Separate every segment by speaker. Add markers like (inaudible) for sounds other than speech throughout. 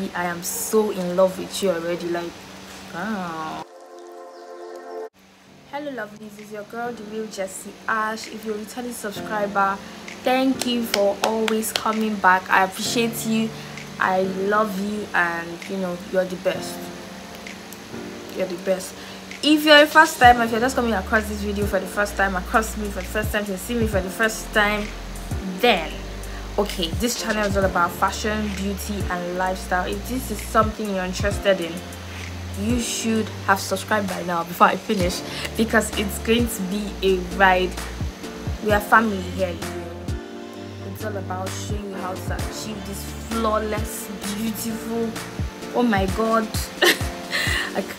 Speaker 1: honestly i am so in love with you already like wow. Hello lovelies it's your girl the real Jessy Ash. If you're a returning subscriber thank you for always coming back. I appreciate you. I love you and you know you're the best. You're the best. If you're a first time if you're just coming across this video for the first time across me for the first time to see me for the first time then okay this channel is all about fashion beauty and lifestyle. If this is something you're interested in you should have subscribed by now before i finish because it's going to be a ride. We are family here it's all about showing you how to achieve this flawless beautiful oh my god. (laughs) Like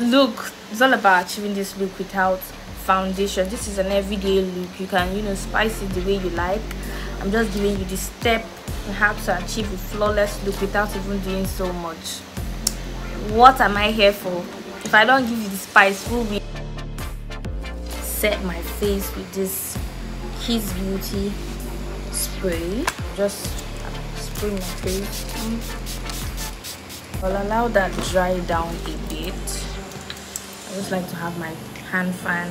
Speaker 1: look it's all about achieving this look without foundation. This is an everyday look. You can you know spice it the way you like i'm just giving you the step on how to achieve a flawless look without even doing so much. What am i here for? If i don't give you the spice will set my face with this Kiss Beauty spray? Just spray my face. I'll allow that dry down a bit. I just like to have my hand fan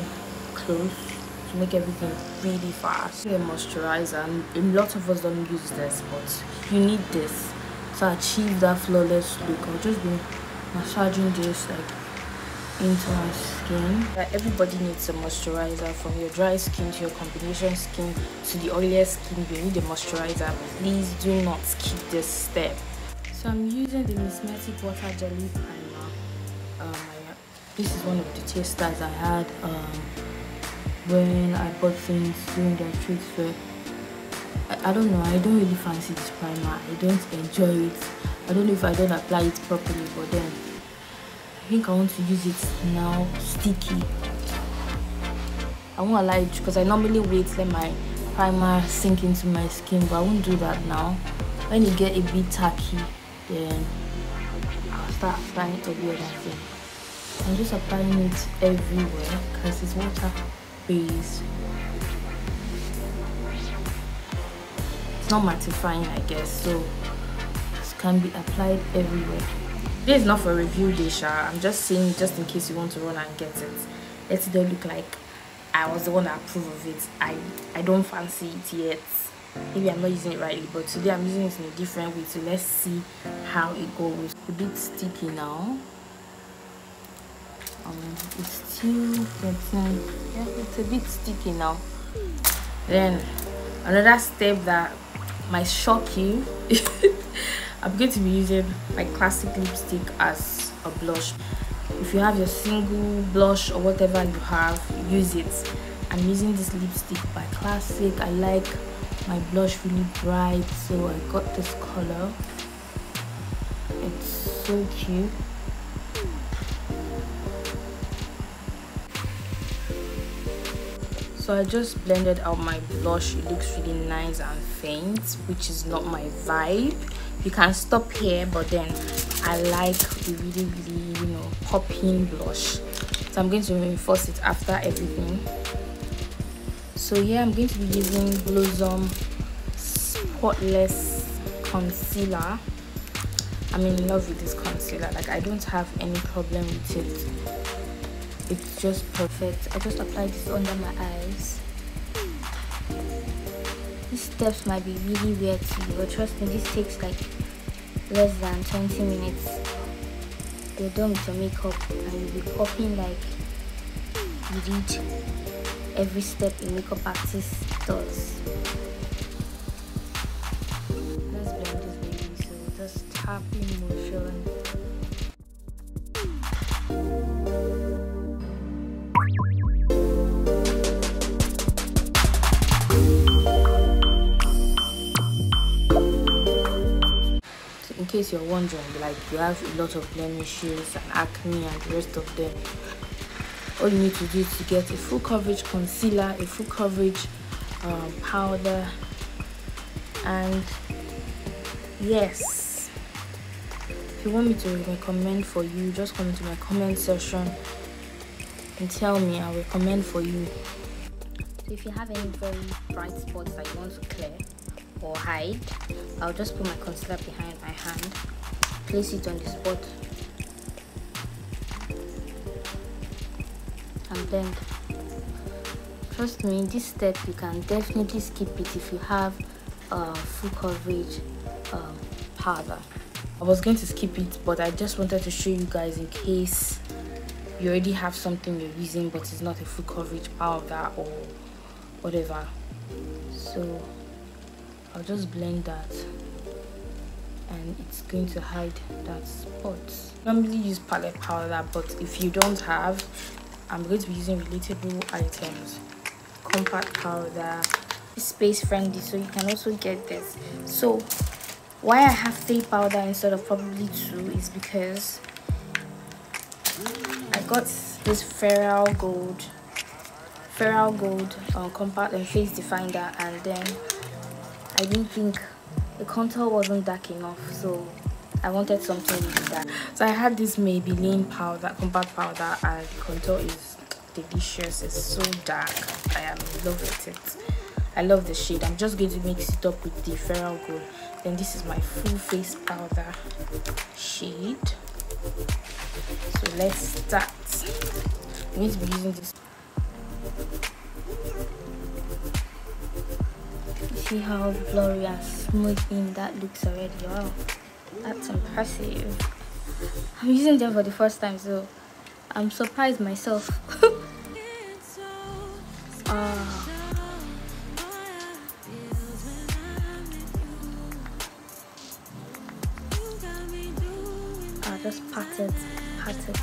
Speaker 1: close to make everything really fast. A moisturizer and a lot of us don't use this but you need this to achieve that flawless look i'll just be massaging this like into my skin. Everybody needs a moisturizer from your dry skin to your combination skin to the oiliest skin. You need a moisturizer. Please do not skip this step. So i'm using the Missmetic water jelly primer. Um, this is one of the tasters i had um, when i bought things during the trade fair I, I don't know i don't really fancy this primer. I don't enjoy it. I don't know if I don't apply it properly but then I think I want to use it now sticky. I won't allow it because I normally wait let my primer sink into my skin but I won't do that now. When it get a bit tacky then I'll start applying every other thing. I'm just applying it everywhere because it's water it's not mattifying I guess so it can be applied everywhere. This is not for review Disha. i'm just saying just in case you want to run and get it. Let it look like i was the one that approved of it. I i don't fancy it yet. Maybe i'm not using it rightly but today i'm using it in a different way so let's see how it goes. A bit sticky now it's still getting yeah it's a bit sticky now then another step that might shock you (laughs) I'm going to be using my classic lipstick as a blush. If you have your single blush or whatever you have, use it. I'm using this lipstick by Classic. I like my blush really bright, so I got this color. It's so cute. So i just blended out my blush. It looks really nice and faint which is not my vibe. You can stop here but then i like the really really you know popping blush. So i'm going to reinforce it after everything. So yeah i'm going to be using blossom spotless concealer. I'm in love with this concealer. Like i don't have any problem with it it's just perfect i just applied this under my eyes these steps might be really weird to you, but trust me, this takes like less than 20 minutes. You're done with your makeup and you'll be popping like you did every step a makeup artist does. Case you're wondering like you have a lot of blemishes and acne and the rest of them all you need to do is to get a full coverage concealer a full coverage um, powder and yes. If you want me to recommend for you just come into my comment section and tell me i'll recommend for you. If you have any very bright spots that you want to clear or hide I'll just put my concealer behind my hand place it on the spot and blend trust me this step you can definitely skip it if you have uh, full coverage um, powder. I was going to skip it but I just wanted to show you guys in case you already have something you're using but it's not a full coverage powder or whatever. So I'll just blend that. And it's going to hide that spot. Normally use palette powder but if you don't have I'm going to be using relatable items. Compact powder. Space friendly so you can also get this. So why I have three powder instead of probably two is because I got this feral gold feral gold uh, compact and face definer and then I didn't think the contour wasn't dark enough so I wanted something with that. So I had this Maybelline powder compact powder and contour is delicious. It's so dark. I am in love with it. I love the shade. I'm just going to mix it up with the feral gold then this is my full face powder shade. So let's start. I'm going to be using this see how blurry and smooth that looks already. Wow that's impressive. I'm using them for the first time so i'm surprised myself. Uh, (laughs) I just pat it, pat it.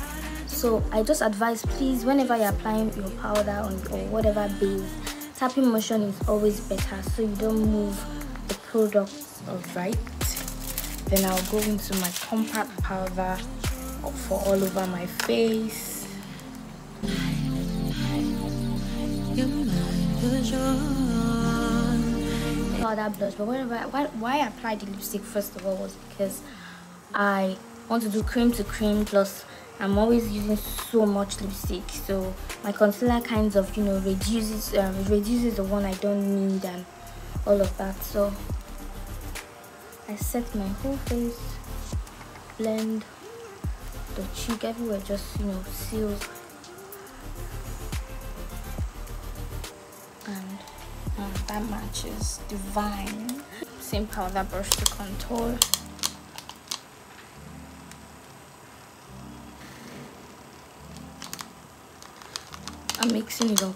Speaker 1: So I just advise please whenever you're applying your powder on or whatever base tapping motion is always better so you don't move the product all right then i'll go into my compact powder for all over my face. Powder blush but whenever why, why i applied the lipstick first of all was because i want to do cream to cream plus I'm always using so much lipstick so my concealer kinds of you know reduces um, reduces the one I don't need and all of that. So I set my whole face blend the cheek everywhere just you know seals. And um, that matches divine. Same powder brush to contour I'm mixing it up.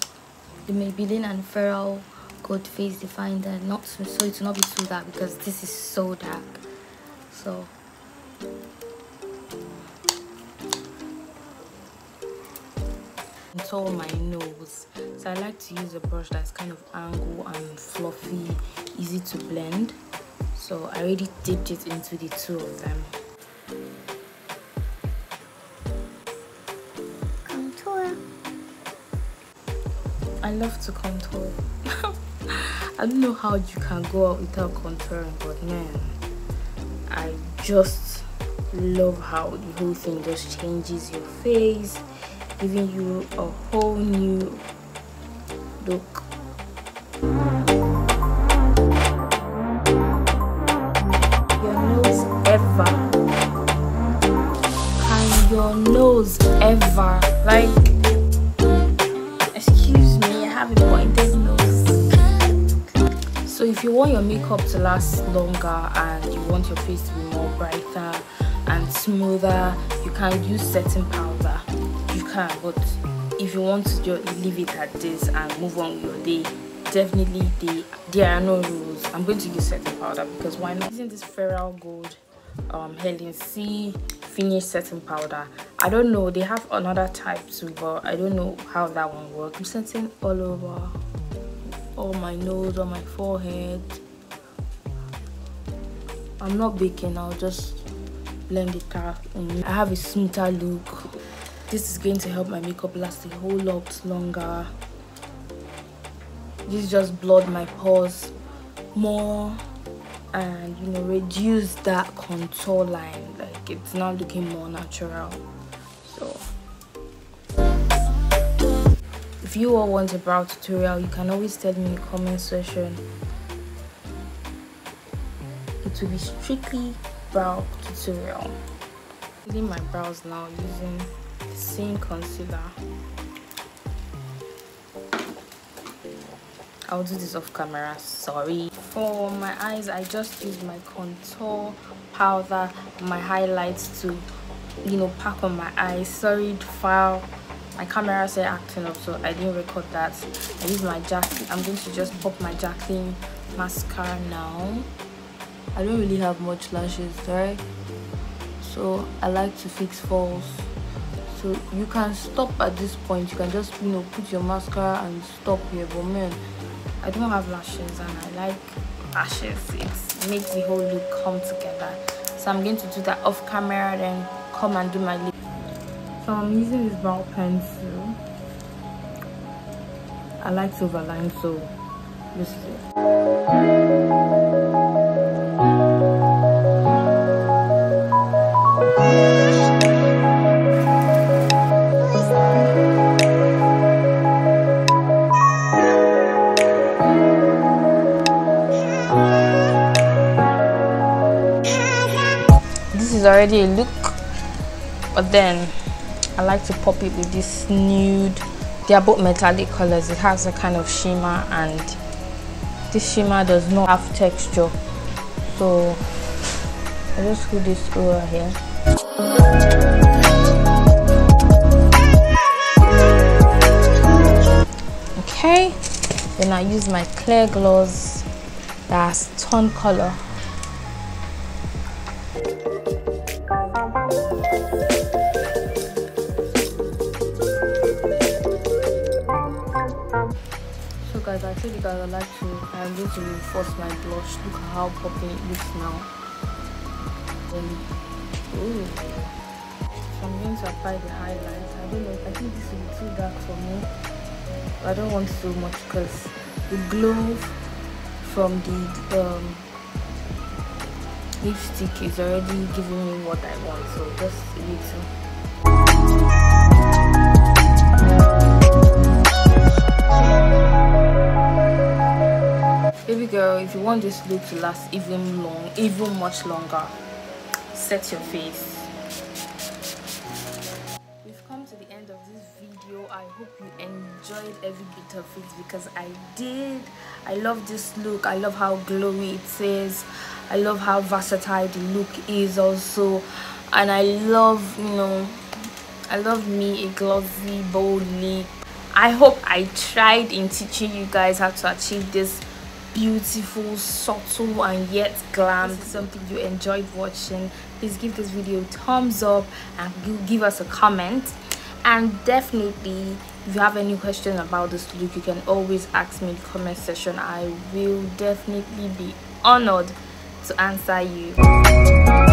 Speaker 1: The Maybelline and Feral Gold Face Definer, not so, so it will not be too dark because this is so dark. So contour my nose so i like to use a brush that's kind of angle and fluffy easy to blend so i already dipped it into the two of them I love to contour. (laughs) I don't know how you can go out without contouring, but man, I just love how the whole thing just changes your face, giving you a whole new look. Your nose ever. Can your nose ever like if you want your makeup to last longer and you want your face to be more brighter and smoother you can use setting powder. You can but if you want to just leave it at this and move on with your day definitely they, there are no rules. I'm going to use setting powder because why not? Using this feral gold um helen c finish setting powder. I don't know they have another type too but i don't know how that one works. I'm setting all over all my nose on my forehead. I'm not baking i'll just blend it out i have a smoother look. This is going to help my makeup last a whole lot longer. This just blurred my pores more and you know reduce that contour line. Like it's now looking more natural. So if you all want a brow tutorial you can always tell me in the comment section. It will be strictly brow tutorial. Clean my brows now using the same concealer. I'll do this off camera sorry. For my eyes I just use my contour powder my highlights to you know pack on my eyes. Sorry file my camera said acting up so I didn't record that. I use my Jaclyn I'm going to just pop my Jaclyn mascara now. I don't really have much lashes right? So I like to fix falls so you can stop at this point. You can just you know put your mascara and stop here but man I don't have lashes and I like lashes. It makes the whole look come together. So I'm going to do that off camera then come and do my lip so I'm using this brow pencil. I like to overline so this is it is already a look but then I like to pop it with this nude they are both metallic colors it has a kind of shimmer and this shimmer does not have texture. So I just put this over here. Okay then I use my clear gloss that's tone color i i like to i'm going to reinforce my blush. Look at how popping it looks now. And ooh. so i'm going to apply the highlight. I don't know i think this will be too dark for me. I don't want so much because the glow from the um, lipstick is already giving me what i want. So just a little girl if you want this look to last even long even much longer set your face. We've come to the end of this video. I hope you enjoyed every bit of it because i did. I love this look. I love how glowy it is. I love how versatile the look is also. And i love you know i love me a glossy bold look. I hope i tried in teaching you guys how to achieve this beautiful subtle and yet glam. Something you enjoyed watching. Please give this video a thumbs up and give us a comment. And definitely if you have any questions about this look you can always ask me in the comment section. I will definitely be honored to answer you